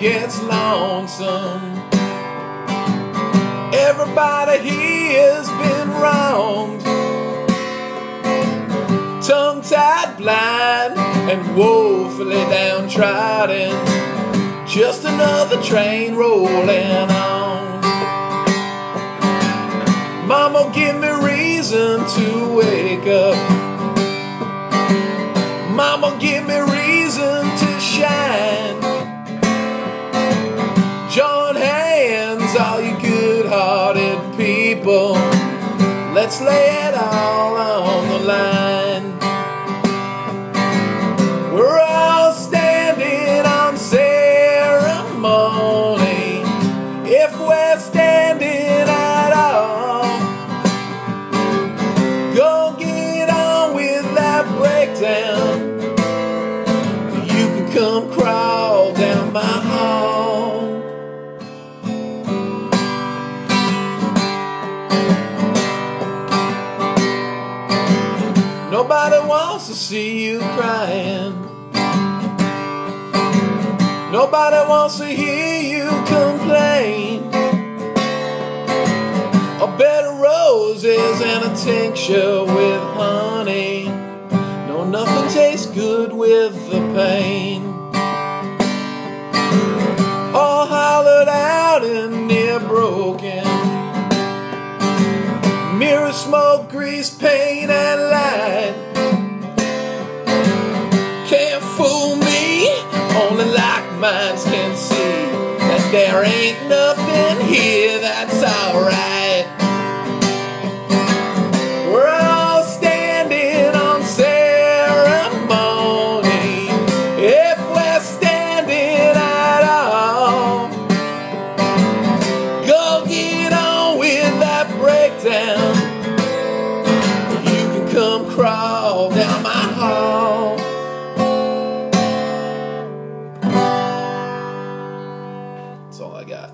gets lonesome. Everybody here's been wronged, tongue tied, blind, and woefully downtrodden. Just another train rolling on. Mama, give me reason to wake up. Mama, give me hands, all you good hearted people. Let's lay it all on the line. We're all standing on ceremony. If we're standing at all, go get on with that breakdown. Nobody wants to see you crying. Nobody wants to hear you complain. A bed of roses and a tincture with honey. smoke, grease, paint, and light. Can't fool me, only like minds can see that there ain't nothing here that's alright. We're all standing on ceremony, if we're standing at all. Go get on with that breakdown. all down my hall. That's all I got.